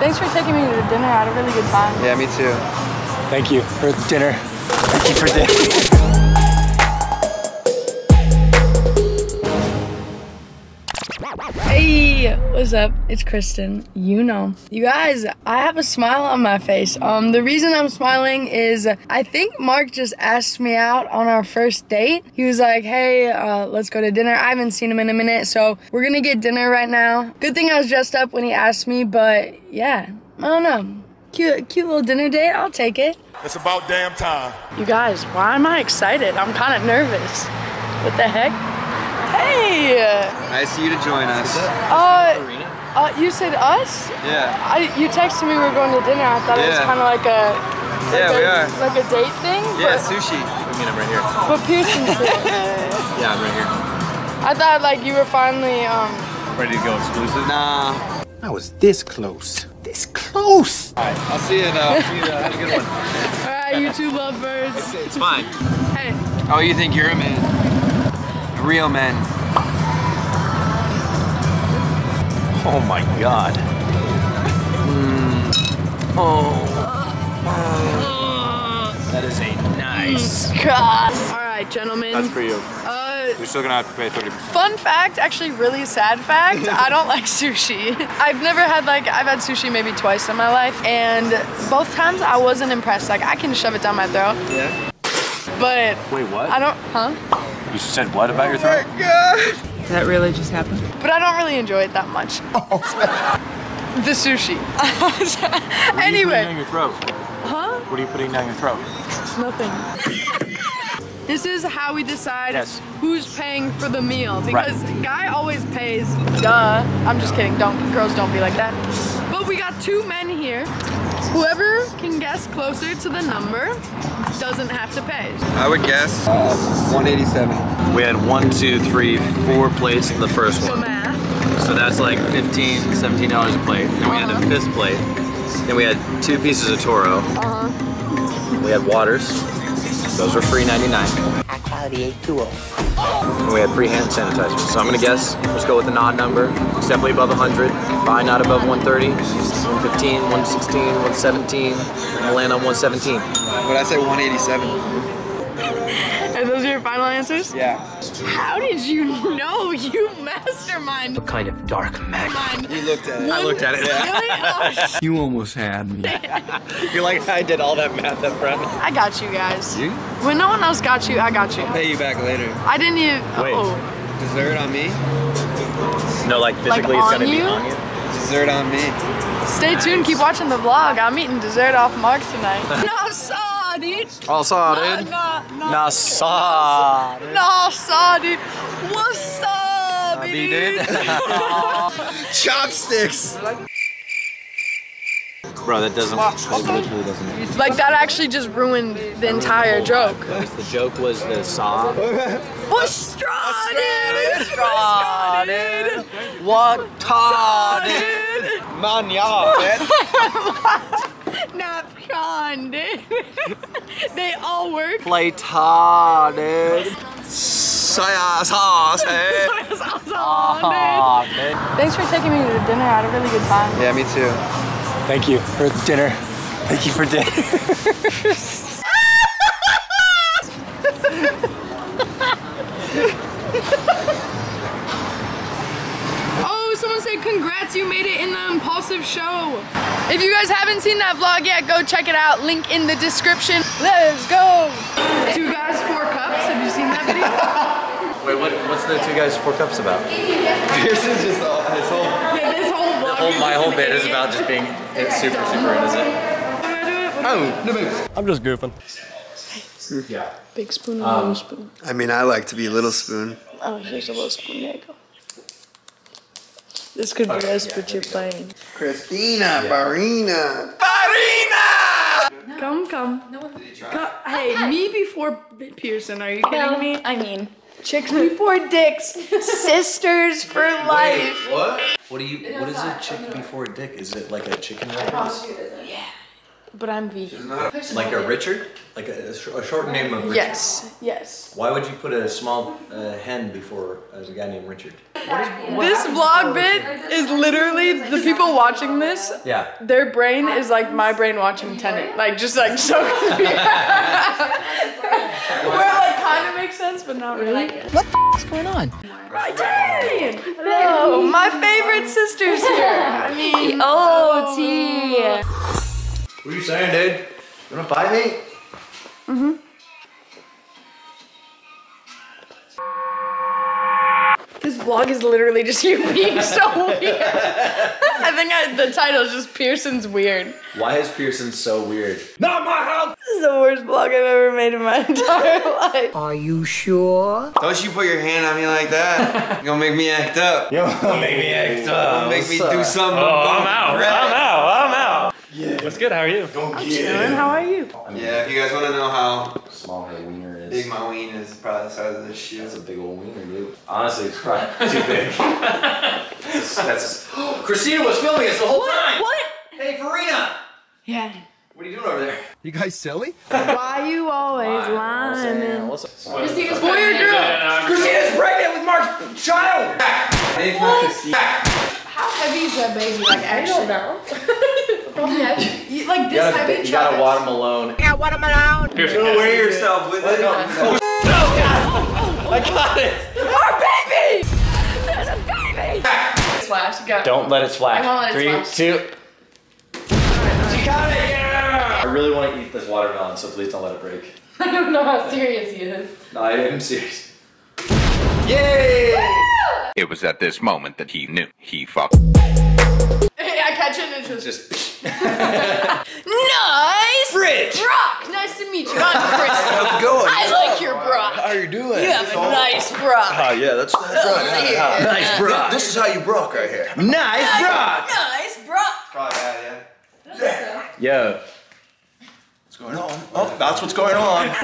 Thanks for taking me to dinner. I had a really good time. Yeah, me too. Thank you for dinner. Thank you for dinner. Hey, what's up? It's Kristin. You know. You guys, I have a smile on my face. Um, the reason I'm smiling is I think Mark just asked me out on our first date. He was like, hey, uh, let's go to dinner. I haven't seen him in a minute, so we're gonna get dinner right now. Good thing I was dressed up when he asked me, but yeah, I don't know. Cute, cute little dinner date. I'll take it. It's about damn time. You guys, why am I excited? I'm kind of nervous. What the heck? Hey! Nice of you to join us. Uh, uh, you said us? Yeah. I, you texted me we were going to dinner. I thought it was kind of like a like Yeah, a, we are. like a date thing. Yeah, but, sushi. I mean, I'm right here. but Pierson's here. Yeah, I'm right here. I thought like you were finally um. Ready to go exclusive? Nah. I was this close. This close. All right, I'll see you though. See you, uh, have a good one. All right, you two lovebirds. It's fine. Hey, Oh, you think you're a man? Real man. Oh my god. Oh. That is a nice. God. All right, gentlemen. That's for you. Uh, You're still gonna have to pay 30 fun fact, actually, really sad fact. I don't like sushi. I've never had like I've had sushi maybe twice in my life, and both times I wasn't impressed. Like I can shove it down my throat, Yeah. but Wait, what? I don't. Huh? You said what about your throat? Oh that really just happened. But I don't really enjoy it that much. Oh, the sushi. anyway. What are you putting down anyway, your throat? huh? What are you putting down your throat? Nothing. This is how we decide Yes. who's paying for the meal because guy always pays. Duh. I'm just kidding. Don't girls don't be like that. But we got two men here. Whoever can guess closer to the number doesn't have to pay. I would guess uh, 187. We had one, two, three, four plates in the first So one. math. So that's like 15 $17 a plate. Then we had a fifth plate. Then we had two pieces of Toro. Uh-huh. We had waters. Those were free 99. And we had free hand sanitizer. So I'm gonna guess, let's go with the odd number. It's definitely above 100. Probably not above 130. 115, 116, 117. We'll land on 117. Would I say 187? Are those your final answers? Yeah. How did you know? You mastermind. What kind of dark magic? You looked at it. I looked at it. Really? Oh, You almost had me. You're like, I did all that math up front. I got you guys. You? When no one else got you, I got you. Pay you back later. I didn't even. Wait. Oh. Dessert on me. No, like physically Like it's on gonna be you? on you. Dessert on me. Stay tuned. Keep watching the vlog. I'm eating dessert off Mark tonight. no, saw, dude. All saw, No, dude. no, no. Nasa. No, saw, dude. What's up, Be, dude? Chopsticks. Bro, that doesn't. That literally doesn't. like that actually just ruined the entire joke. The joke was the saw. What's straw, dude? Straw, dude. What Dude. Manya, Napcon, dude. they all work. Platarded. Soya sauce, eh? Aw, dude. Thanks for taking me to dinner. I had a really good time. Yeah, me too. Thank you for dinner. Thank you for dinner. Someone said congrats, you made it in the impulsive show. If you guys haven't seen that vlog yet, go check it out. Link in the description. Let's go. Two guys, four cups. Have you seen that video? Wait, what? What's the two guys four cups about? This is just all, his whole. yeah, this whole vlog. Whole, my whole bit is about just being eh, super, super innocent. Oh, no moves. I'm just goofing. Yeah. Big spoon and um, little spoon. I mean, I like to be little spoon. Oh, here's a little spoon. There you go. This could be us, but you're playing. Kristina, Barina. Barina! Come, come. Co- Hey, me before Pierson. Are you kidding me? I mean, Chicks before dicks. Sisters for life. What? What do you? What is a chick before a dick? Is it like a chicken reference? But I'm vegan. Like a Richard? Like a, a sh- a short name of Richard? Yes, yes. Why would you put a small uh, hen before a guy named Richard? This vlog bit is literally the people watching this. Yeah. Their brain is like my brain watching Tenet. Like just like so confused. Where like kind of makes sense, but not really. What's going on? My Right, Hello, my favorite sisters here. I mean, oh, T. What are you saying, dude? You wanna fight me? Mm-hmm. This vlog is literally just you being so weird. I think I, the title is just Pierson's weird. Why is Pierson so weird? Not my house! This is the worst vlog I've ever made in my entire life. Are you sure? Don't you put your hand on me like that. You're gonna make me act up. You're gonna make me act up. Make me do something. Oh, I'm out. I'm out. I'm out. Yeah. What's good? How are you? Don't And get how are you? Yeah, if you guys wanna know how Small her wiener is. big my ween is, probably the size of this shoe. That's a big old wiener, dude. Honestly, it's probably too big. that's, that's Kristina was filming us the whole time. What? Hey, Farina, Yeah. what are you doing over there? You guys silly? Why you always lying? What's up? Kristina's boy or girl? Kristina's pregnant with Mark's child. Hey, Kristina. How heavy is that baby? Like actually? Probably heavy. You- Like this You gotta, heavy? you gotta Travis? water Malone. Pierson, Don't wear yourself with it. Oh, I got it. Our baby! There's a baby! Splash, go. Don't let it splash. I won't let it Three, two. She got it. Yeah. I really want to eat this watermelon, so please don't let it break. I don't know how serious he is. No, I am serious. Yay! It was at this moment that he knew he fucked. Hey, I catch it just. Just Nice! fridge. Brock! Nice to meet you. I'm Chris. How's it going? I like your Brock. How are you doing? You have a nice Brock. Oh, yeah, that's, that's right. yeah. Yeah. Nice, bro. This is how you broke right here. Nice, bro. Nice Brock. Probably that, yeah. Yo. What's going on? Oh, that's what's going on.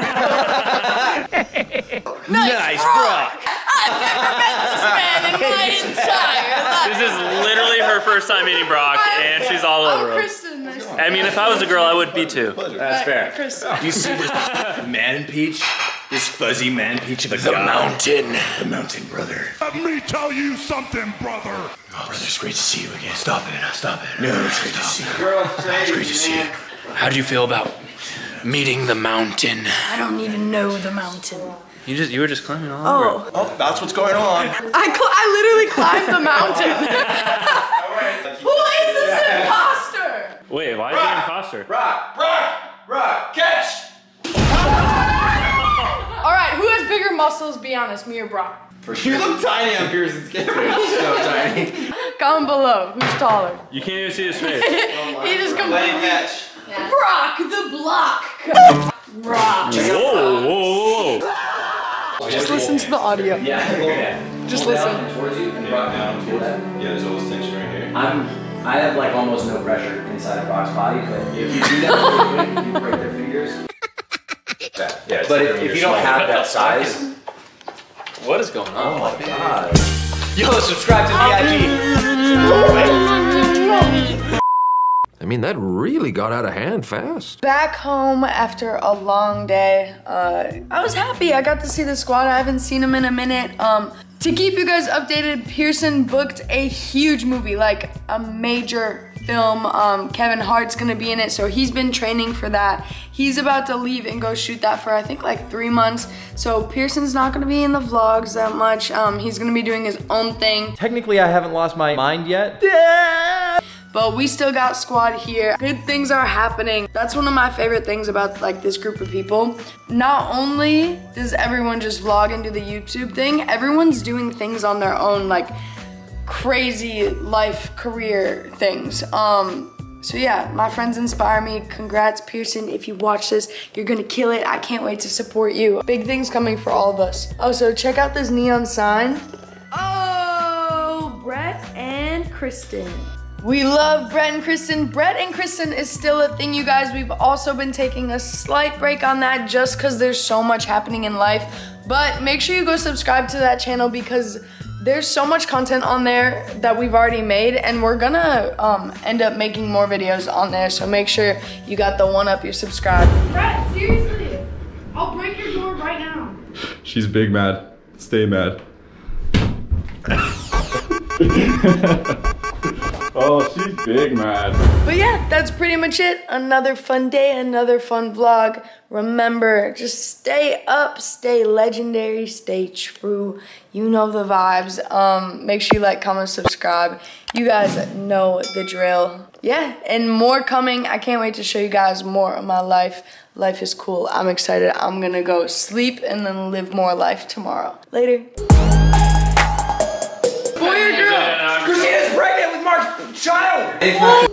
Nice, bro. I've never met this man in my entire life. this is literally her first time meeting Brock, and she's all over I'm him. Kristin. Nice I mean, if I was a girl, I would be too. That's fair. Kristin. You see this man peach? This fuzzy man peach of a The guy. mountain. The mountain, brother. Let me tell you something, brother. Oh, brother, it's great to see you again. Stop it. Stop it. No, it's great to see you. Girl, crazy, Great to see you. How do you feel about meeting the mountain? I don't even know the mountain. You just you were just climbing all over. Oh, Oh, that's what's going on. I, cl- I literally climbed the mountain. Who is this imposter? Wait, why is he an imposter? Rock, rock, rock, catch! All right, who has bigger muscles? Be honest, me or Brock. for You look tiny on Pierson's camera. so tiny. Comment below. Who's taller? You can't even see his face. He oh just completely. catch. Brock the block. Brock. Whoa, whoa, whoa, whoa. Just listen to the audio. Yeah, okay. Just Pull down listen. Towards you and rock down towards that. Yeah, there's always tension right here. I'm. I have like almost no pressure inside of Brock's body, but if you do that really quick, you break their fingers. Yeah, But if, if you don't have that size, What is going on? oh my god. Yo, subscribe to VIG. I mean, that really got out of hand fast. Back home after a long day. Uh, I was happy. I got to see the squad. I haven't seen them in a minute. Um, to keep you guys updated, Pierson booked a huge movie, like a major film. Um, Kevin Hart's gonna be in it, so he's been training for that. He's about to leave and go shoot that for I think like three months. So Pierson's not gonna be in the vlogs that much. Um, he's gonna be doing his own thing. Technically, I haven't lost my mind yet. But we still got squad here. Good things are happening. That's one of my favorite things about like this group of people. Not only does everyone just vlog and do the YouTube thing, everyone's doing things on their own, like crazy life career things. Um so yeah, my friends inspire me. Congrats, Pierson. If you watch this, you're gonna kill it. I can't wait to support you. Big things coming for all of us. Oh, so check out this neon sign. Oh, Brett and Kristin. We love Brett and Kristin. Brett and Kristin is still a thing, you guys. We've also been taking a slight break on that just because there's so much happening in life. But make sure you go subscribe to that channel because there's so much content on there that we've already made, and we're gonna um, end up making more videos on there. So make sure you got the one up, you're subscribed. Brett, seriously, I'll break your door right now. She's big mad. Stay mad. mad. But yeah, that's pretty much it. Another fun day, another fun vlog. Remember, just stay up, stay legendary, stay true. You know the vibes. Um, make sure you like, comment, subscribe. You guys know the drill. Yeah, and more coming. I can't wait to show you guys more of my life. Life is cool. I'm excited. I'm gonna go sleep and then live more life tomorrow. Later. Boy or girl?